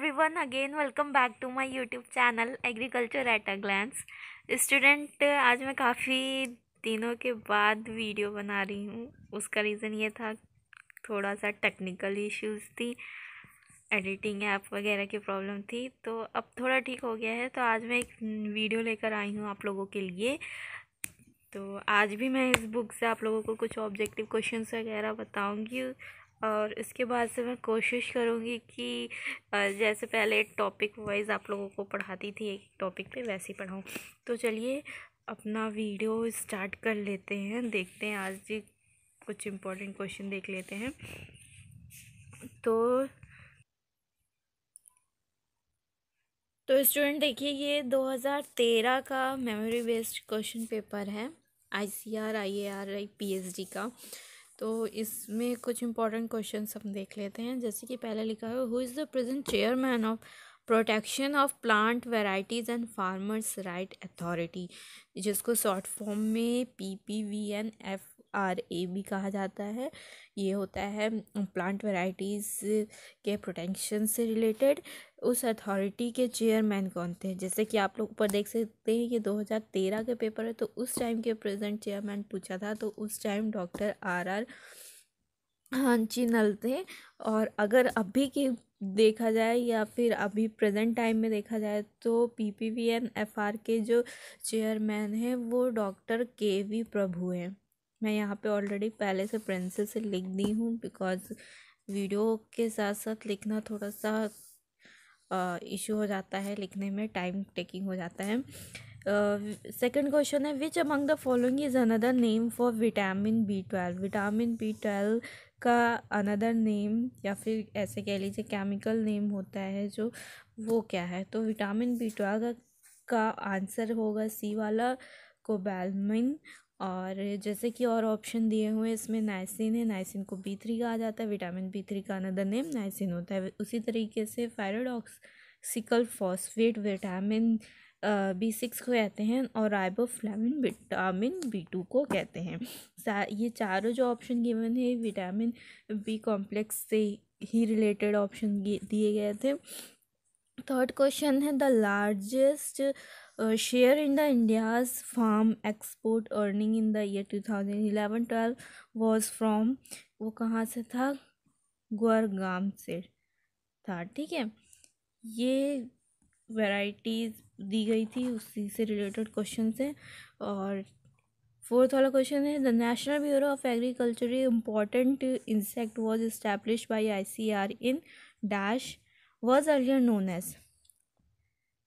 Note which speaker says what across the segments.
Speaker 1: everyone, again, welcome back to my youtube channel, agriculture at a glance. Student आज मैं काफ़ी दिनों के बाद वीडियो बना रही हूँ। उसका रीज़न ये था थोड़ा सा टेक्निकल इश्यूज़ थी एडिटिंग ऐप वगैरह की प्रॉब्लम थी तो अब थोड़ा ठीक हो गया है। तो आज मैं एक वीडियो लेकर आई हूँ आप लोगों के लिए। तो आज भी मैं इस बुक से आप लोगों को कुछ ऑब्जेक्टिव क्वेश्चंस वगैरह बताऊँगी। और इसके बाद से मैं कोशिश करूँगी कि जैसे पहले टॉपिक वाइज आप लोगों को पढ़ाती थी एक टॉपिक पे, वैसे ही पढ़ाऊँ। तो चलिए, अपना वीडियो स्टार्ट कर लेते हैं। देखते हैं, आज जी कुछ इम्पोर्टेंट क्वेश्चन देख लेते हैं। तो तो स्टूडेंट देखिए, ये 2013 का memory based question paper I C R I A R I P H D D का। तो इसमें कुछ इंपॉर्टेंट क्वेश्चन हम देख लेते हैं। जैसे कि पहले लिखा है who is the present chairman of protection of plant varieties and farmers right authority जिसको शॉर्ट फॉर्म में P P V N F R A भी कहा जाता है। ये होता है प्लांट वेराइटीज़ के प्रोटेक्शन से रिलेटेड उस अथॉरिटी के चेयरमैन कौन थे? जैसे कि आप लोग ऊपर देख सकते हैं, ये 2013 के पेपर है तो उस टाइम के प्रेजेंट चेयरमैन पूछा था तो उस टाइम डॉक्टर आर आर हांची नल थे। और अगर अभी की देखा जाए या फिर अभी प्रेजेंट टाइम में देखा जाए तो P P V N F R के जो चेयरमैन हैं, वो डॉक्टर के वी प्रभु हैं। मैं यहाँ पे ऑलरेडी पहले से पेंसिल से लिख दी हूँ बिकॉज़ वीडियो के साथ साथ लिखना थोड़ा सा इशू हो जाता है लिखने में टाइम टेकिंग हो जाता है। सेकंड क्वेश्चन है which among the following is another name for vitamin B twelve vitamin B twelve का अनदर नेम या फिर ऐसे कह लीजिए केमिकल नेम होता है जो, वो क्या है? तो विटामिन बी ट्वेल्व का आंसर होगा सी वाला कोबैलमिन और जैसे कि और ऑप्शन दिए हुए इसमें नाइसिन है नाइसिन को बी थ्री कहा जाता है विटामिन बी थ्री का अनदर नेम नाइसिन होता है। उसी तरीके से pyridoxal phosphate vitamin B six को कहते हैं और राइबोफ्लाविन विटामिन बी टू को कहते हैं। ये चारों जो ऑप्शन गिवन है विटामिन बी कॉम्प्लेक्स से ही रिलेटेड ऑप्शन दिए गए थे। थर्ड क्वेश्चन है the largest share in the India's farm export earning in the year two thousand eleven twelve was from वो कहाँ से था? गुरगाम से था, ठीक है? ये वैराइटीज़ दी गई थी उसी से रिलेटेड क्वेश्चन है और फोर्थ वाला क्वेश्चन है the national bureau of agriculture important insect was establish by I C R in dash was earlier known as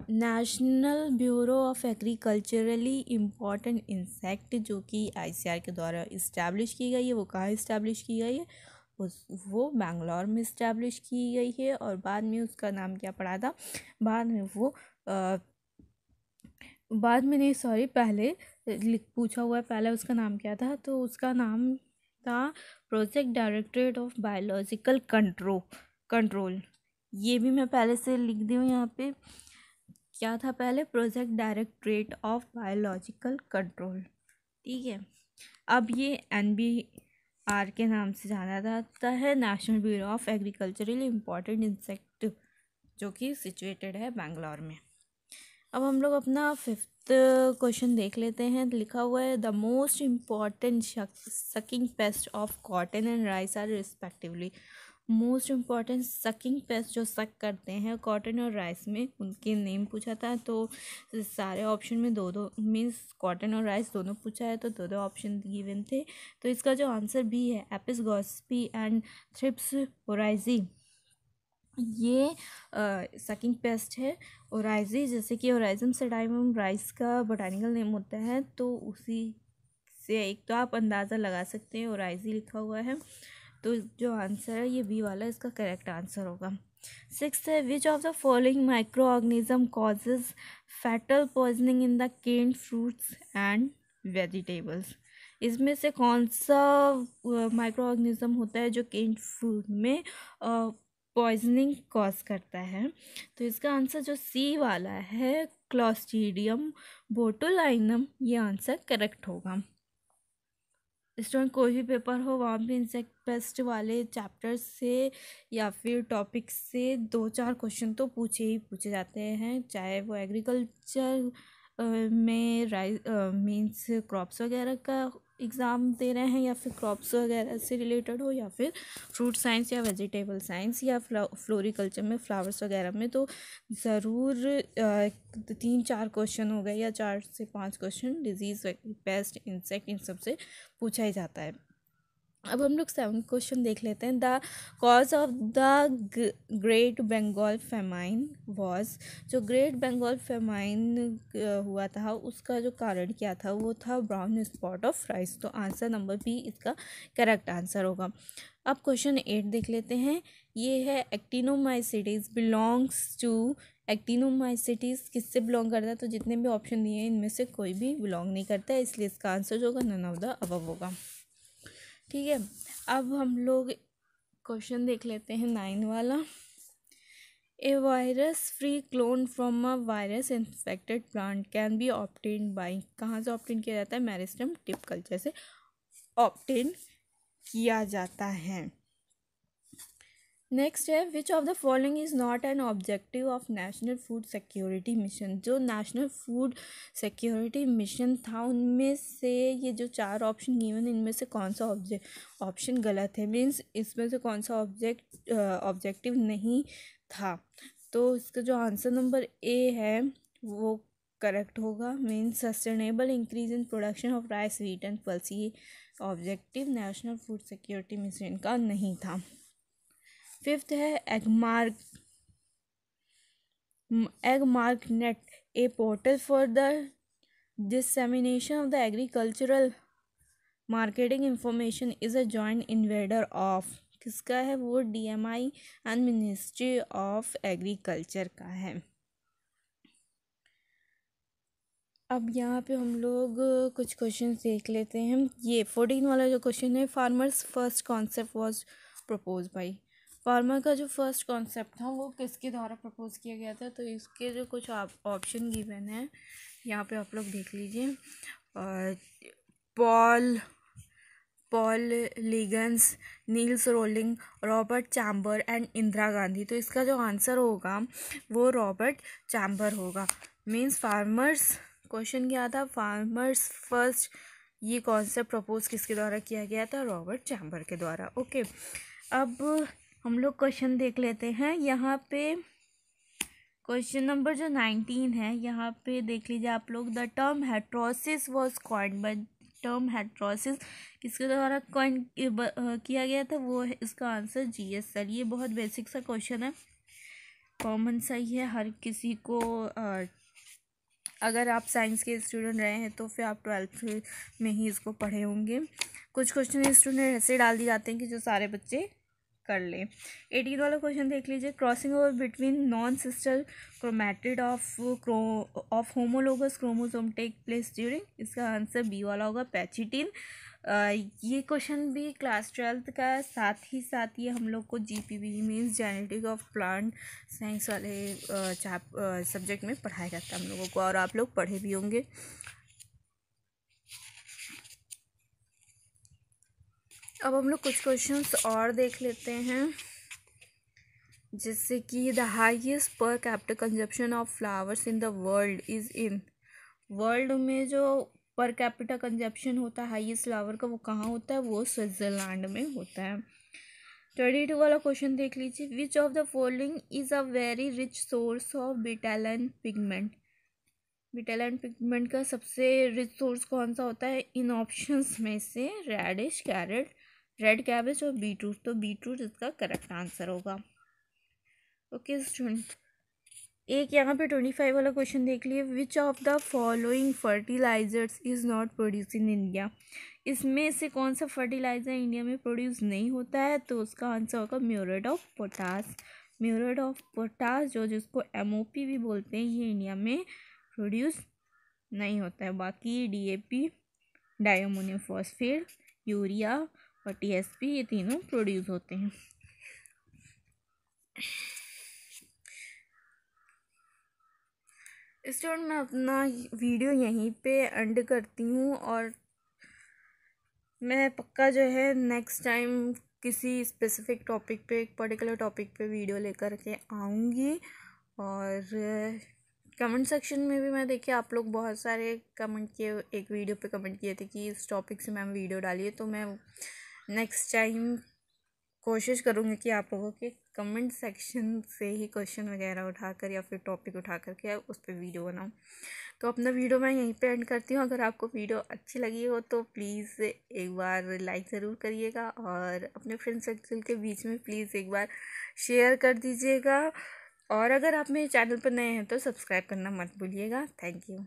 Speaker 1: national bureau of agriculturally important insect जो कि आईसीआर के द्वारा इस्टेब्लिश की गई है वो कहाँ इस्टेब्लिश की गई है? उस वो बैंगलोर में इस्टेब्लिश की गई है और बाद में उसका नाम क्या पड़ा था? बाद में वो आ, बाद में नहीं सॉरी पहले पूछा हुआ है पहले उसका नाम क्या था? तो उसका नाम था project directorate of biological control control ये भी मैं पहले से लिख दी हूँ यहाँ पे। क्या था पहले? Project directorate of biological control ठीक है? अब ये एन बी आर के नाम से जाना जाता है। National bureau of agricultural important insect जो कि सिचुएटेड है बेंगलोर में। अब हम लोग अपना फिफ्थ क्वेश्चन देख लेते हैं। लिखा हुआ है the most important sucking pest of cotton and rice are respectively most important sucking pest जो सक करते हैं, कॉटन और राइस में, उनके नेम पूछा था तो सारे ऑप्शन में दो दो मीन्स कॉटन और राइस दोनों पूछा है तो दो दो ऑप्शन गिवन थे। तो इसका जो आंसर भी है, Aphis gossypii and Thrips oryzae. ये सकिंग पेस्ट है, ओराइजी, जैसे कि ओराइजम सेडाइमम राइस का बोटानिकल नेम होता है तो उसी से एक तो आप अंदाज़ा लगा सकते हैं, ओराइजी लिखा हुआ है। तो जो आंसर है ये बी वाला, इसका करेक्ट आंसर होगा। सिक्स है which of the following micro organism causes fatal poisoning in the canned fruits and vegetables इसमें से कौन सा माइक्रो ऑर्गेनिज्म होता है जो केंड फ्रूट में पॉइजनिंग कॉज करता है? तो इसका आंसर जो सी वाला है क्लॉस्टीडियम बोटोलाइनम ये आंसर करेक्ट होगा। स्टूडेंट कोई भी पेपर हो, वहाँ भी इंसेक्ट पेस्ट वाले चैप्टर से या फिर टॉपिक से दो चार क्वेश्चन तो पूछे ही पूछे जाते हैं। चाहे वो एग्रीकल्चर में राइस मीन्स क्रॉप्स वगैरह का एग्ज़ाम दे रहे हैं या फिर क्रॉप्स वगैरह से रिलेटेड हो या फिर फ्रूट साइंस या वेजिटेबल साइंस या फ्लोरिकल्चर में, फ्लावर्स वगैरह में तो ज़रूर तीन चार क्वेश्चन हो गए या चार से पाँच क्वेश्चन, डिज़ीज़, पेस्ट, इंसेक्ट, इन सबसे पूछा ही जाता है। अब हम लोग सेवन क्वेश्चन देख लेते हैं। The cause of the great Bengal famine was जो ग्रेट बंगाल फेमाइन हुआ था, उसका जो कारण क्या था, वो था ब्राउन स्पॉट ऑफ़ राइस तो आंसर नंबर बी इसका करेक्ट आंसर होगा। अब क्वेश्चन एट देख लेते हैं। ये है एक्टिनोमाइसिटीज़ बिलोंग्स टू एक्टिनोमाइसिटीज़ किससे बिलोंग करता है? तो जितने भी ऑप्शन दिए हैं, इनमें से कोई भी बिलोंग नहीं करता है, इसलिए इसका आंसर जो होगा नन ऑफ़ द अबव होगा। ठीक है, अब हम लोग क्वेश्चन देख लेते हैं नाइन वाला। A virus free clone from a virus infected plant can be obtain by कहाँ से ऑप्टेन किया जाता है? मैरिस्टम टिप कल्चर से ऑप्टेन किया जाता है। नेक्स्ट है which of the following is not an objective of national food security mission जो नेशनल फ़ूड सिक्योरिटी मिशन था, उनमें से ये जो चार ऑप्शन गिवन इनमें से कौन सा ऑब्जेक्ट ऑप्शन गलत है? मीन्स इसमें से कौन सा ऑब्जेक्ट ऑब्जेक्टिव नहीं था। तो इसका जो आंसर नंबर ए है, वो करेक्ट होगा। Means sustainable increase in production of rice wheat and pulse ये objective national food security mission का नहीं था। फिफ्थ है Agmark Agmark net a portal for the dissemination of the agricultural marketing information is a joint invader of, किसका है वो? D M I and ministry of agriculture का है। अब यहाँ पे हम लोग कुछ क्वेश्चन देख लेते हैं। ये फोर्टीन वाला जो क्वेश्चन है farmers first concept was propose by farmer का जो फ़र्स्ट कॉन्सेप्ट था, वो किसके द्वारा प्रपोज किया गया था? तो इसके जो कुछ ऑप्शन गिवन है, यहाँ पे आप लोग देख लीजिए। Paul Paul Leagans Niels Roling Robert Chamber and Indira Gandhi. तो इसका जो आंसर होगा, वो रॉबर्ट चैम्बर होगा। मीन्स फार्मर्स, क्वेश्चन क्या था? फार्मर्स फ़र्स्ट, ये कॉन्सेप्ट प्रपोज किसके द्वारा किया गया था? रॉबर्ट चैम्बर के द्वारा। ओके, अब हम लोग क्वेश्चन देख लेते हैं। यहाँ पे क्वेश्चन नंबर जो नाइनटीन है यहाँ पे देख लीजिए आप लोग the term heterosis was coined by term heterosis किसके द्वारा कॉइन किया गया था वो है इसका आंसर जी एस सर ये बहुत बेसिक सा क्वेश्चन है। कॉमन सा ही है हर किसी को आ, अगर आप साइंस के स्टूडेंट रहे हैं तो फिर आप ट्वेल्थ में ही इसको पढ़े होंगे। कुछ क्वेश्चन स्टूडेंट ऐसे डाल दिए जाते हैं कि जो सारे बच्चे कर लें। एटीन वाला क्वेश्चन देख लीजिए। Crossing over between non sister chromatid of cro of homologous chromosome take place during इसका आंसर बी वाला होगा पैचिटिन ये क्वेश्चन भी क्लास ट्वेल्थ का साथ ही साथ ये हम लोग को G P B means genetic of plant science वाले चैप सब्जेक्ट में पढ़ाया जाता है हम लोगों को और आप लोग पढ़े भी होंगे। अब हम लोग कुछ क्वेश्चंस और देख लेते हैं। जैसे कि the highest per capital consumption of flowers in the world is in world में जो पर कैपिटल कंजप्शन होता है हाईएस्ट फ्लावर का वो कहाँ होता है? वो स्विट्ज़रलैंड में होता है। ट्वेंटी टू वाला क्वेश्चन देख लीजिए। Which of the following is a very rich source of betalain pigment betalain pigment का सबसे रिच सोर्स कौन सा होता है? इन ऑप्शंस में से रेडिश कैरेट रेड कैबेज और बीटरूट तो बीटरूट इसका करेक्ट आंसर होगा। ओके स्टूडेंट एक यहाँ पे ट्वेंटी फाइव वाला क्वेश्चन देख लिए। Which of the following fertilizers is not produce in India इसमें से कौन सा फर्टिलाइज़र इंडिया में प्रोड्यूस नहीं होता है? तो उसका आंसर होगा muriate of potash muriate of potash जो जिसको एमओपी भी बोलते हैं, ये इंडिया में प्रोड्यूस नहीं होता है। बाकी D A P diammonium phosphate urea और टीएसपी ये तीनों प्रोड्यूस होते हैं। स्टूडेंट मैं अपना वीडियो यहीं पे एंड करती हूँ और मैं पक्का जो है नेक्स्ट टाइम किसी स्पेसिफिक टॉपिक पे एक पर्टिकुलर टॉपिक पे वीडियो लेकर के आऊँगी। और कमेंट सेक्शन में भी मैं देखिए आप लोग बहुत सारे कमेंट किए, एक वीडियो पे कमेंट किए थे कि इस टॉपिक से मैम वीडियो डालिए तो मैं नेक्स्ट टाइम कोशिश करूँगी कि आप लोगों के कमेंट सेक्शन से ही क्वेश्चन वगैरह उठाकर या फिर टॉपिक उठा करके उस पर वीडियो बनाऊँ। तो अपना वीडियो मैं यहीं पे एंड करती हूँ। अगर आपको वीडियो अच्छी लगी हो तो प्लीज़ एक बार लाइक ज़रूर करिएगा और अपने फ्रेंड सर्कल के बीच में प्लीज़ एक बार शेयर कर दीजिएगा। और अगर आप मेरे चैनल पर नए हैं तो सब्सक्राइब करना मत भूलिएगा। Thank you